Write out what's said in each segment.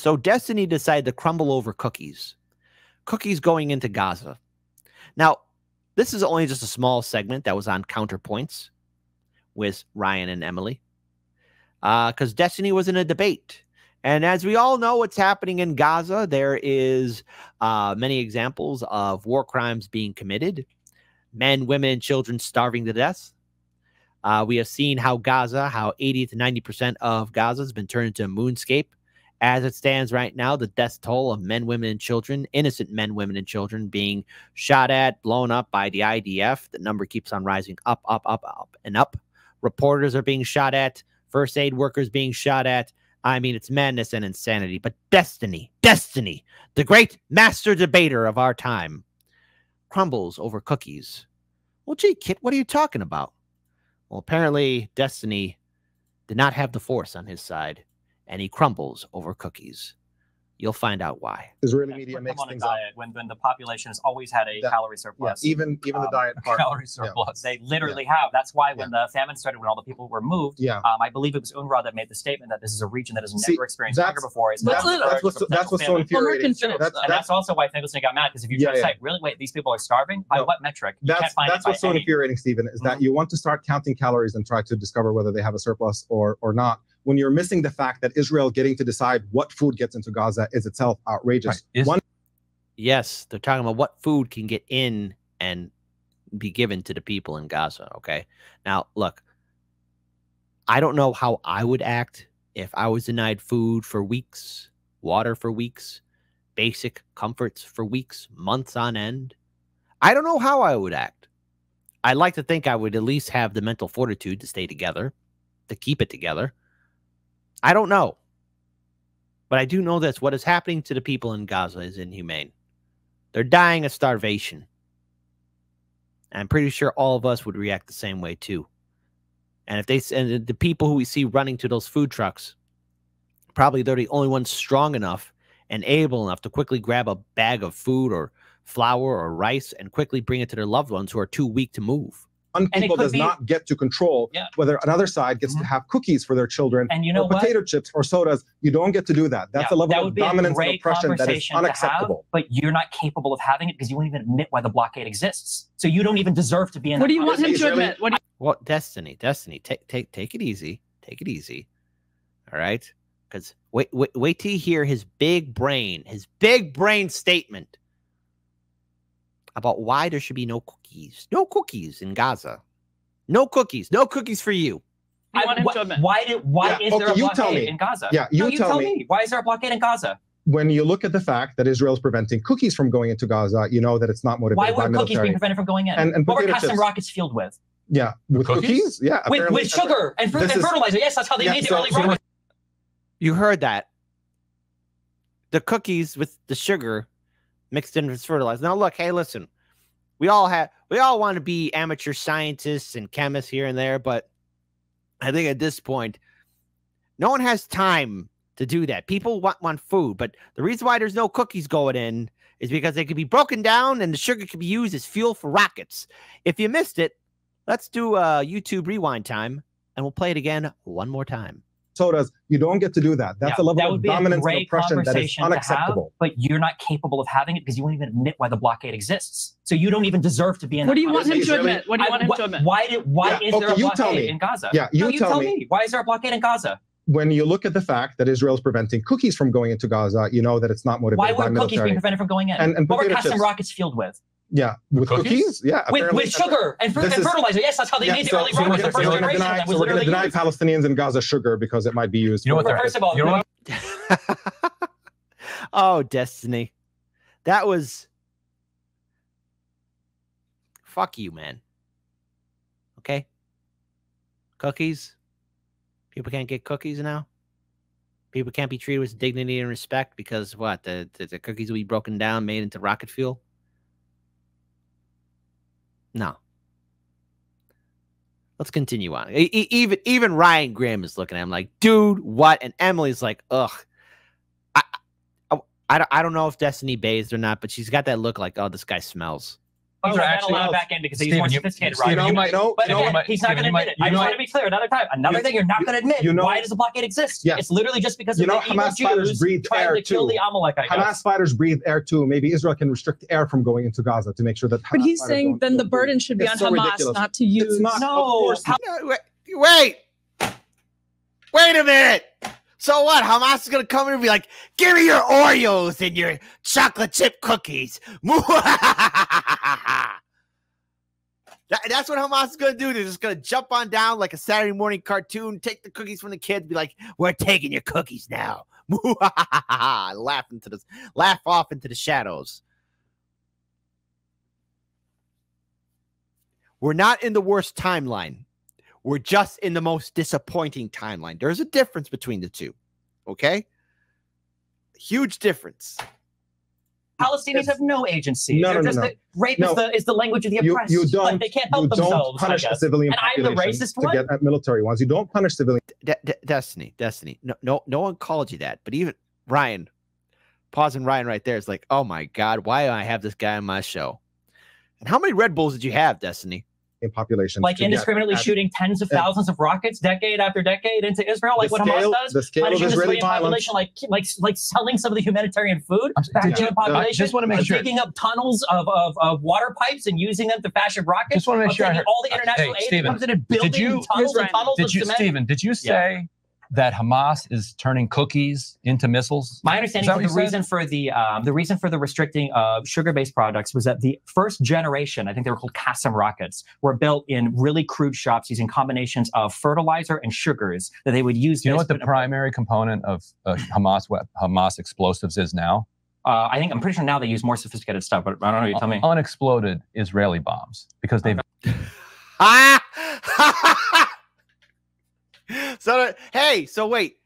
So Destiny decided to crumble over cookies. Cookies going into Gaza. Now, this is only just a small segment that was on Counterpoints with Ryan and Emily. Because uh, Destiny was in a debate. And as we all know, what's happening in Gaza, there is uh, many examples of war crimes being committed, men, women, and children starving to death. Uh, we have seen how Gaza, how 80 to 90 percent of Gaza has been turned into a moonscape. As it stands right now, the death toll of men, women, and children, innocent men, women, and children being shot at, blown up by the IDF. The number keeps on rising up, up, up, up, and up. Reporters are being shot at, first aid workers being shot at. I mean, it's madness and insanity. But destiny, destiny, the great master debater of our time, crumbles over cookies. Well, gee, Kit, what are you talking about? Well, apparently, destiny did not have the force on his side and he crumbles over cookies. You'll find out why. Israeli media makes things diet up. When, when the population has always had a that, calorie surplus. Yeah, even even um, the diet part. Calorie surplus. Yeah. They literally yeah. have. That's why when the famine started, when all the people were moved, yeah. Um, I believe it was UNRWA that made the statement that this is a region that has See, never experienced hunger before. It's that's, that's, what's, that's what's so infuriating. Well, that's, and that's, also why Finkelstein got mad because if you try to say, really, wait, these people are starving? By no, what metric? You that's that's what's so infuriating, Stephen, is that mm-hmm. you want to start counting calories and try to discover whether they have a surplus or or not when you're missing the fact that Israel getting to decide what food gets into Gaza is itself outrageous. Right. Is, One, yes, they're talking about what food can get in and be given to the people in Gaza. Okay. Now, look, I don't know how I would act if I was denied food for weeks, water for weeks, basic comforts for weeks, months on end. I don't know how I would act. I'd like to think I would at least have the mental fortitude to stay together, to keep it together. I don't know. But I do know this what is happening to the people in Gaza is inhumane. They're dying of starvation. I'm pretty sure all of us would react the same way too. And if they and the people who we see running to those food trucks, probably they're the only ones strong enough and able enough to quickly grab a bag of food or flour or rice and quickly bring it to their loved ones who are too weak to move one people does be, not get to control yeah. whether another side gets mm-hmm. to have cookies for their children and you know or potato chips or sodas. You don't get to do that. That's yeah, a level that of dominance and oppression that is unacceptable. Have, but you're not capable of having it because you won't even admit why the blockade exists. So you don't even deserve to be in. What do you want him to admit? What? You- well, Destiny, Destiny, take take take it easy. Take it easy. All right, because wait wait wait till you hear his big brain, his big brain statement about why there should be no cookies. No cookies in Gaza. No cookies. No cookies for you. I want him to admit. Why did why yeah, is okay, there a blockade in Gaza? Yeah, you, no, you tell, tell me. me. Why is there a blockade in Gaza? When you look at the fact that Israel is preventing cookies from going into Gaza, you know that it's not motivated Why by were cookies being prevented from going in? And, and what were Qassam chips. rockets fueled with? Yeah, with cookies? cookies? Yeah, with, with sugar and, and fertilizer. Yes, that's how they yeah, made so, the early so rockets. You heard that. The cookies with the sugar mixed in with fertilizer. Now look, hey, listen we all have we all want to be amateur scientists and chemists here and there, but I think at this point, no one has time to do that. People want, want food, but the reason why there's no cookies going in is because they could be broken down and the sugar could be used as fuel for rockets. If you missed it, let's do a YouTube rewind time and we'll play it again one more time sodas. You don't get to do that. That's yeah, a level that of dominance and oppression that is unacceptable. Have, but you're not capable of having it because you won't even admit why the blockade exists. So you don't even deserve to be in. What do you want him to admit? What do you want him to admit? Why did? Why yeah, is okay, there a blockade in Gaza? Yeah, you, no, you tell, tell me. me. Why is there a blockade in Gaza? When you look at the fact that Israel is preventing cookies from going into Gaza, you know that it's not motivated Why were cookies military. being prevented from going in? And, and what were Qassam chips. rockets fueled with? Yeah, with, cookies? cookies? Yeah, with, with sugar and, and fertilizer. Yes, that's how they yeah, made so, the early so rockets. The first so generation deny, so we're going to deny used. Palestinians in Gaza sugar because it might be used. You know what? First of all, you know what? oh, destiny, that was. Fuck you, man. Okay. Cookies. People can't get cookies now. People can't be treated with dignity and respect because what the, the, the cookies will be broken down, made into rocket fuel. No. Let's continue on. Even even Ryan Grim is looking at him like, dude, what? And Emily's like, ugh. I, I, I don't know if Destiny bathed or not, but she's got that look like, oh, this guy smells. Those are oh, actually allowed oh, back in because he's more sophisticated. You, know, you might know, but you again, know, he's not going to admit it. I just want to be clear another time. Another thing you're not going to admit. You know, why does the blockade exist? Yes. It's literally just because you of know, the Hamas evil fighters Jews breathe trying air to kill too. the Amalekites. Hamas fighters breathe air too. Maybe Israel can restrict air from going into Gaza to make sure that. But he's saying then the burden should be on so Hamas ridiculous. not to use. It's not. No. Of course not. No, wait, wait, wait a minute. So what? Hamas is gonna come in and be like, "Give me your Oreos and your chocolate chip cookies." That- that's what Hamas is gonna do. They're just gonna jump on down like a Saturday morning cartoon, take the cookies from the kids, be like, "We're taking your cookies now." laugh into the laugh off into the shadows. We're not in the worst timeline. We're just in the most disappointing timeline. There's a difference between the two. Okay? Huge difference. Palestinians have no agency. No, They're no, no, just no. the, rape No. is the is the language of the You, oppressed. you Like, don't. they can't help you help don't themselves. I punish the civilian And I'm the racist to one? get at military ones. You don't punish civilian. De- De- Destiny, Destiny. No, no, no one called you that. But even Ryan, pausing Ryan right there is like, oh my god, why do I have this guy on my show? And how many Red Bulls did you have, Destiny? In population. like indiscriminately at- shooting tens of thousands of rockets decade after decade into Israel, like what scale, Hamas does. The scale of the Israeli civilian violence. population, like like like selling some of the humanitarian food back did to you- the population. I just wanna make of sure- digging up tunnels of, of, of water pipes and using them to fashion rockets. Just wanna make sure I heard- all the uh, international Hey, aid Stephen, comes in and building did you- tunnels and tunnels Did of you, cement. Stephen? Did you say that Hamas is turning cookies into missiles? My understanding the reason for the um, the reason for the restricting of sugar-based products was that the first generation, I think they were called Qassam rockets, were built in really crude shops using combinations of fertilizer and sugars that they would use. Do you know what the primary component of uh, Hamas Hamas explosives is now? Uh, I think I'm pretty sure now they use more sophisticated stuff, but I don't know. You tell me. Unexploded Israeli bombs because they've Ah! hey, so wait.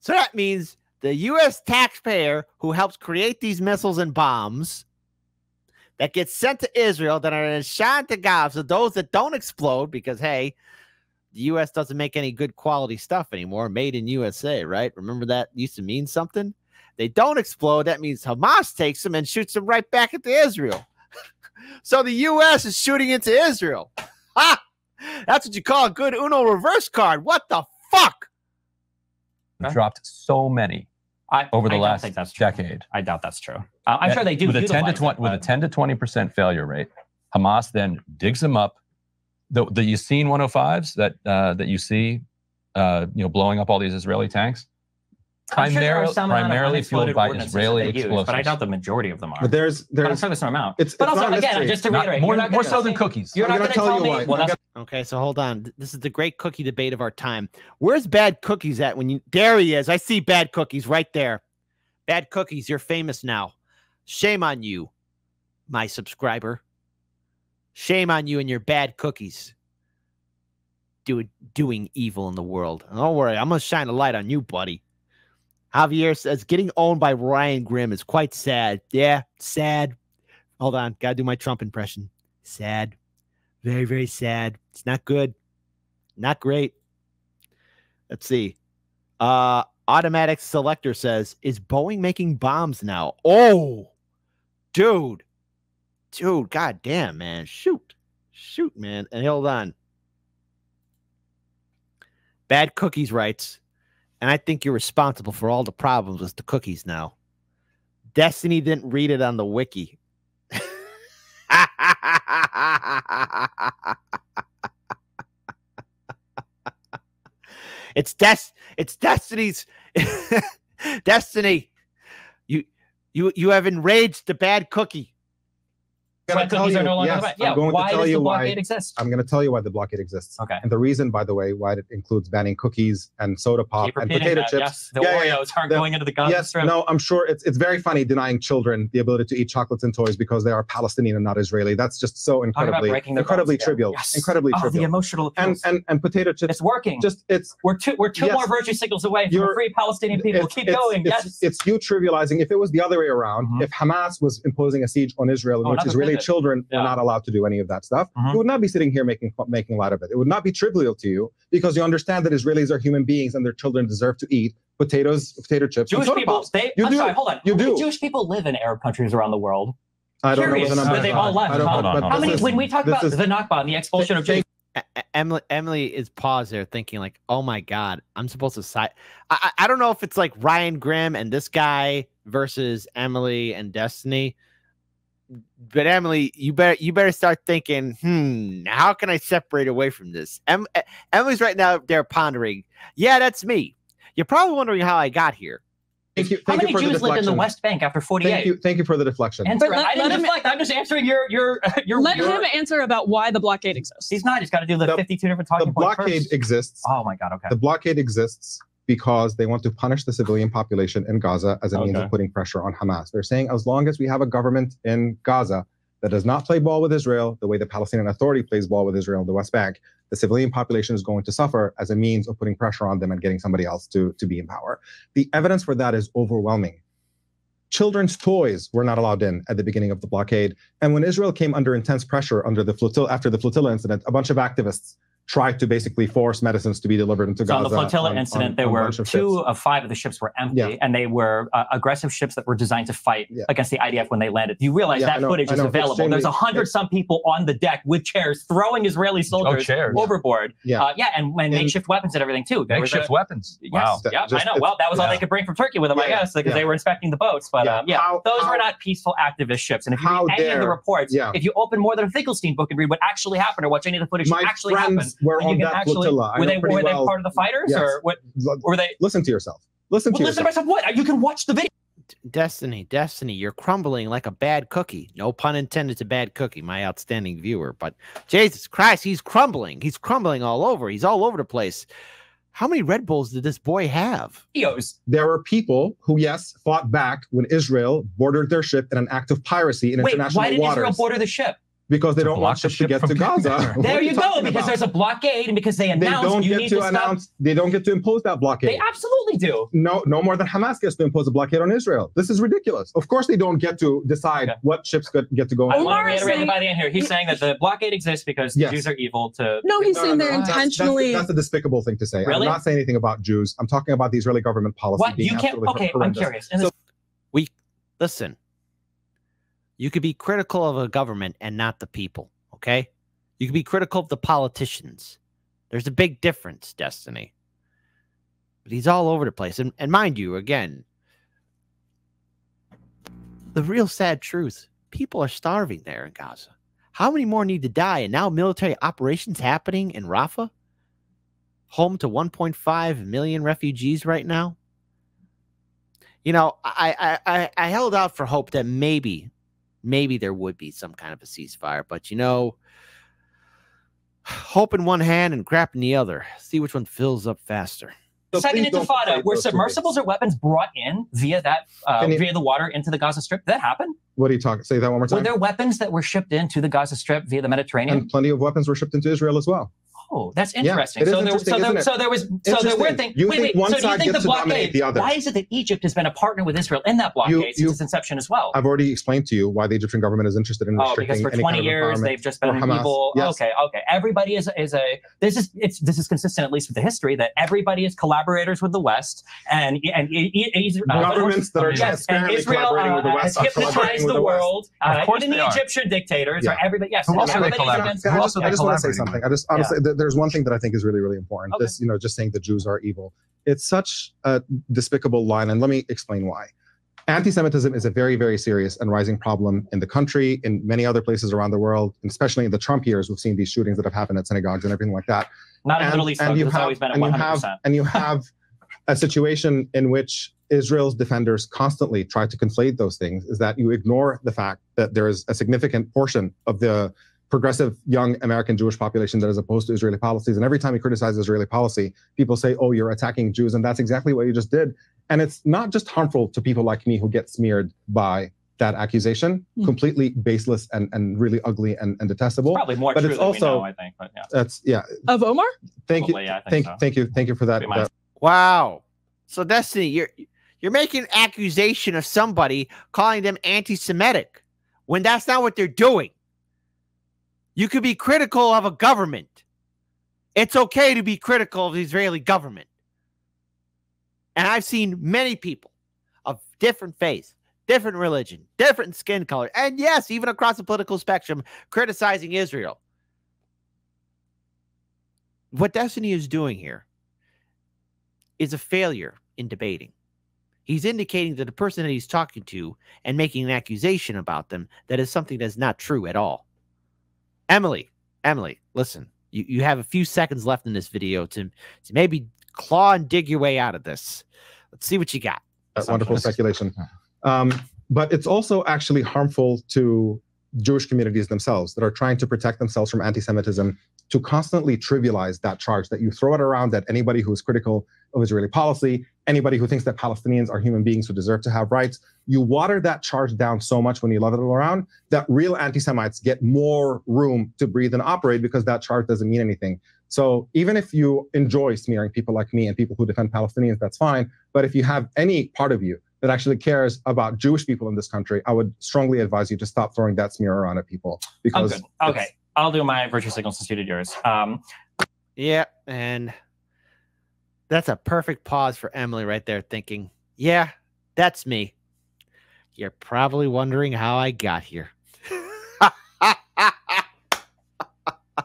So that means the US taxpayer who helps create these missiles and bombs that get sent to Israel that are then shot to Gaza, those that don't explode, because hey, the US doesn't make any good quality stuff anymore, made in USA, right? Remember that used to mean something? They don't explode, that means Hamas takes them and shoots them right back into Israel. so the US is shooting into Israel. Ha! That's what you call a good Uno reverse card. What the fuck? Dropped so many I, over the I last think that's true. decade. I doubt that's true. Uh, I'm That- sure they do. with a 10 to 20, it, with a 10 to 20 percent failure rate. Hamas then digs them up. The the Yasin 105s that uh, that you see, uh, you know, blowing up all these Israeli tanks, I'm sure there are primarily some primarily fueled by Israeli that use, explosives. But I doubt the majority of them are. But there's But I'm there's sure there's some amount. it's, But it's also, again, mystery. just to Not- reiterate, more not more gonna so than cookies. You're I'm not gonna tell tell you me. why. Well, Okay, so hold on. This is the great cookie debate of our time. Where's bad cookies at when you there he is. I see bad cookies right there. Bad cookies, you're famous now. Shame on you, my subscriber. Shame on you and your bad cookies. Do, doing evil in the world. Don't worry, I'm gonna shine a light on you, buddy. Javier says getting owned by Ryan Grim is quite sad. Yeah, sad. Hold on, gotta do my Trump impression. Sad. Very, very sad. It's not good. Not great. Let's see. Uh automatic selector says, is Boeing making bombs now? Oh, dude. Dude, god damn, man. Shoot. Shoot, man. And hold on. Bad cookies writes, and I think you're responsible for all the problems with the cookies now. Destiny didn't read it on the wiki. it's des it's destiny's destiny you you you have enraged the bad cookie I'm Why gonna tell cookies are you- no longer yes, Yeah, going to why tell does you the why- exist? I'm going to tell you why the blockade exists. Okay. And the reason, by the way, why it includes banning cookies and soda pop and potato that. chips. Yes, the Yeah, yeah, Oreos aren't The- going into the Gaza yes, Strip. no, I'm sure it's it's very funny denying children the ability to eat chocolates and toys because they are Palestinian and not Israeli. That's just so incredibly incredibly bones. Yeah. trivial. Yes. Incredibly oh, the emotional And appeals. and and potato chips it's working. just it's we're two we're two Yes. more virtue signals away from You're- free Palestinian people. it's- Keep it's- going. It's, yes. it's you trivializing. If it was the other way around, Mhm. if Hamas was imposing a siege on Israel Oh, which Israeli. Children Yeah. were not allowed to do any of that stuff, Mhm. you would not be sitting here making making light of it. It would not be trivial to you because you understand that Israelis are human beings and their children deserve to eat potatoes, potato chips, Jewish soda people, pops. they. You I'm do. sorry. Hold on. You do. Jewish people live in Arab countries around the world. I don't curious know what the that they are. all left. I don't Hold know, on, but How many? is- When we talk about is- the Nakba and the expulsion of Thank- E- Emily, Emily is paused there thinking like, "Oh my god, I'm supposed to side." I, I I don't know if it's like Ryan Grim and this guy versus Emily and Destiny, but Emily, you better you better start thinking, "Hmm, how can I separate away from this?" Em, Emily's right now there pondering, "Yeah, that's me." You're probably wondering how I got here. Thank you. How Thank many you for the Jews lived in the deflection. West Bank after 48? Thank you. Thank you for the deflection. Answer let- I didn't let him- deflect. I'm just answering your your your. Let your him answer about why the blockade exists. He's not. He's got to do the, The- 52 different the talking points The blockade first. exists. Oh my God. Okay. The blockade exists because they want to punish the civilian population in Gaza as a means of putting pressure on Hamas. They're saying as long as we have a government in Gaza that does not play ball with Israel the way the Palestinian Authority plays ball with Israel in the West Bank, the civilian population is going to suffer as a means of putting pressure on them and getting somebody else to, to be in power. The evidence for that is overwhelming. Children's toys were not allowed in at the beginning of the blockade. And when Israel came under intense pressure under the flotilla after the flotilla incident, a bunch of activists tried to basically force medicines to be delivered into So on Gaza. the flotilla on- incident, on- there on were two ships. of five of the ships were empty, Yeah. and they were uh, aggressive ships that were designed to fight Yeah. against the IDF when they landed. Do you realize Yeah, that know, footage is know. It's available. There's a hundred some people on the deck with chairs throwing Israeli soldiers chairs. overboard. Yeah. uh, yeah, and, and And- makeshift weapons and everything too. There Makeshift a- weapons. Yes, Wow. That yeah, just- I know. Well, that was all they could bring from Turkey with them, I guess, because yeah. they were inspecting the boats. But Yeah, um, yeah, how- those how- were not peaceful activist ships. And if you read any of the reports, if you open more than a Finkelstein book and read what actually happened or watch any of the footage actually happened, friends were on that actually, flotilla. Were they pretty were they part of the fighters Yes. or what? L- Were they? Listen to yourself. Listen Well, to listen to yourself. myself. What? You can watch the video. Destiny, Destiny, you're crumbling like a bad cookie. No pun intended to bad cookie, my outstanding viewer. But Jesus Christ, he's crumbling. He's crumbling all over. He's all over the place. How many Red Bulls did this boy have? There were people who, yes, fought back when Israel boarded their ship in an act of piracy in Wait, international why did waters Israel border the ship? Because they To don't want the ships to get to Gaza. there. There you go, talking because about? there's a blockade and because they they announced don't you get need to to stop. announce. They don't get to impose that blockade. They absolutely do. no, no more than Hamas gets to impose a blockade on Israel. This is ridiculous. Of course, they don't get to decide Okay. what ships get, get to go. I in. want to reiterate saying- by the end here. He's saying that the blockade exists because Yes. Jews are evil. To No, he's No, saying no, they're no, intentionally. That's, that's a despicable thing to say. Really? I'm not saying anything about Jews. I'm talking about the Israeli government policy what being you can't? absolutely Okay, I'm horrendous. curious. In So- this- Listen, you could be critical of a government and not the people, okay? You could be critical of the politicians. There's a big difference, Destiny. But he's all over the place. And, and mind you, again, the real sad truth people are starving there in Gaza. How many more need to die? And now military operations happening in Rafah, home to 1.5 million refugees right now. You know, I, I I I held out for hope that maybe, maybe there would be some kind of a ceasefire, but you know, hope in one hand and crap in the other. See which one fills up faster. So Second Intifada, conflate were submersibles or weapons brought in via that uh, you- via the water into the Gaza Strip? Did that happen? What are you talking? Say that one more time. Were there weapons that were shipped into the Gaza Strip via the Mediterranean? and plenty of weapons were shipped into Israel as well. Oh, that's interesting. it is so, there, interesting, so, there, isn't it? so there was so there were things. You wait, think wait. one so do you side think gets the to dominate blockade? the other. Why is it that Egypt has been a partner with Israel in that blockade You- since you- its inception as well? I've already explained to you why the Egyptian government is interested in Oh, restricting because for any 20 kind of years empowerment. they've just been an evil. Yes. Okay, okay. Everybody is is a this is it's this is consistent at least with the history that everybody is collaborators with the West and and e- uh, Governments that are yes, and transparently Israel collaborating with the uh, West has are collaborating hypnotized with the the West. world, Of uh, course the. Egyptian dictators Yeah. or everybody. Yes, Who and else are they everybody is collaborating against- I just, else are I they just want to say something. I just honestly, th- there's one thing that I think is really, really important. Okay. This, you know, just saying the Jews are evil. It's such a despicable line, and let me explain why. Anti-Semitism is a very, very serious and rising problem in the country, in many other places around the world, especially in the Trump years. We've seen these shootings that have happened at synagogues and everything like that. Not in the And- Middle East, though, and you 'cause it's have- always been at and you 100%. have- and you have a situation in which Israel's defenders constantly try to conflate those things is that you ignore the fact that there is a significant portion of the progressive young American Jewish population that is opposed to Israeli policies. And every time you criticize Israeli policy, people say, oh, you're attacking Jews. And that's exactly what you just did. And it's not just harmful to people like me who get smeared by that accusation, Mm. completely baseless and, and really ugly and, and detestable. Probably more but true it's than we also- know, I think. But yeah, That's yeah. Of Omar? Thank you. Yeah, I think Thank, so. thank you. Thank you for that. That- Wow. So Destiny, you're you're making an accusation of somebody calling them anti-Semitic when that's not what they're doing. You could be critical of a government. It's okay to be critical of the Israeli government. And I've seen many people of different faiths, different religion, different skin color, and yes, even across the political spectrum, criticizing Israel. What Destiny is doing here is a failure in debating. He's indicating that the person that he's talking to and making an accusation about them that is something that's not true at all. Emily, Emily, listen, you, you have a few seconds left in this video to, to maybe claw and dig your way out of this. Let's see what you got. That's wonderful speculation. Um, but it's also actually harmful to Jewish communities themselves that are trying to protect themselves from anti Semitism to constantly trivialize that charge, that you throw it around at anybody who is critical of Israeli policy, anybody who thinks that Palestinians are human beings who deserve to have rights. You water that charge down so much when you let it around that real anti Semites get more room to breathe and operate because that charge doesn't mean anything. So even if you enjoy smearing people like me and people who defend Palestinians, that's fine. But if you have any part of you that actually cares about Jewish people in this country, I would strongly advise you to stop throwing that smear around at people because. Okay, I'll do my virtue signal since you did yours. Um, yeah, and that's a perfect pause for Emily right there, thinking, "Yeah, that's me." You're probably wondering how I got here.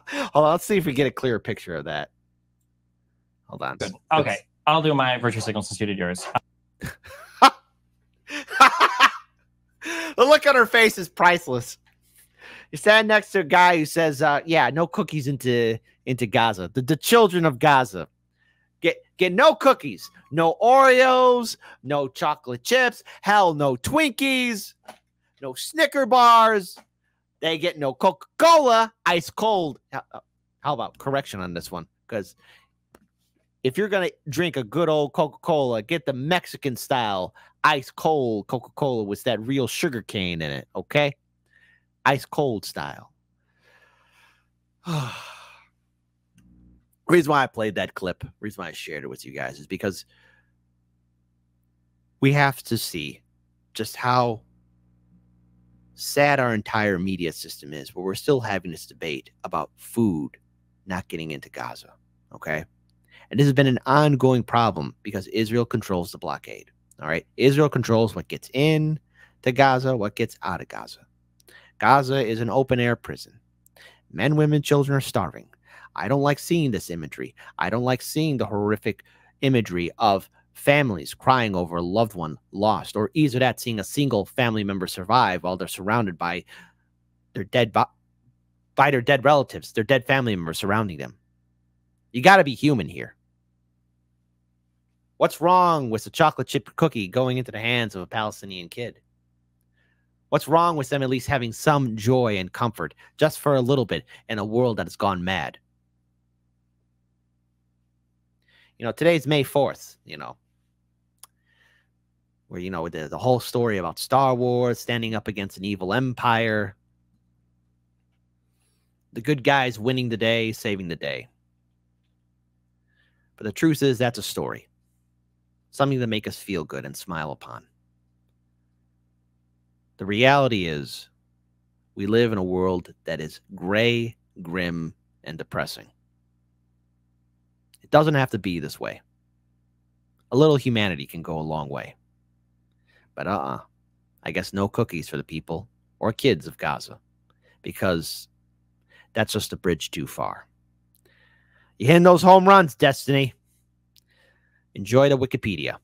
Hold on, let's see if we get a clearer picture of that. Hold on. Good. Okay. I'll do my virtue signal since you did yours. the look on her face is priceless. You stand next to a guy who says, uh, "Yeah, no cookies into into Gaza. The, the children of Gaza get get no cookies, no Oreos, no chocolate chips, hell, no Twinkies, no Snicker bars. They get no Coca Cola, ice cold. How, uh, how about correction on this one? Because if you're gonna drink a good old Coca Cola, get the Mexican style ice cold Coca Cola with that real sugar cane in it. Okay, ice cold style. reason why I played that clip, reason why I shared it with you guys is because we have to see just how sad our entire media system is, where we're still having this debate about food not getting into Gaza. Okay. And this has been an ongoing problem because Israel controls the blockade. All right. Israel controls what gets in to Gaza, what gets out of Gaza. Gaza is an open air prison. Men, women, children are starving. I don't like seeing this imagery. I don't like seeing the horrific imagery of families crying over a loved one lost, or either that seeing a single family member survive while they're surrounded by their dead by their dead relatives, their dead family members surrounding them. You got to be human here. What's wrong with a chocolate chip cookie going into the hands of a Palestinian kid? What's wrong with them at least having some joy and comfort just for a little bit in a world that has gone mad? You know, today's May 4th, you know, where, you know, the, the whole story about Star Wars standing up against an evil empire, the good guys winning the day, saving the day. But the truth is, that's a story something to make us feel good and smile upon. The reality is, we live in a world that is gray, grim, and depressing. Doesn't have to be this way. A little humanity can go a long way. But uh uh I guess no cookies for the people or kids of Gaza because that's just a bridge too far. You hitting those home runs, Destiny. Enjoy the Wikipedia.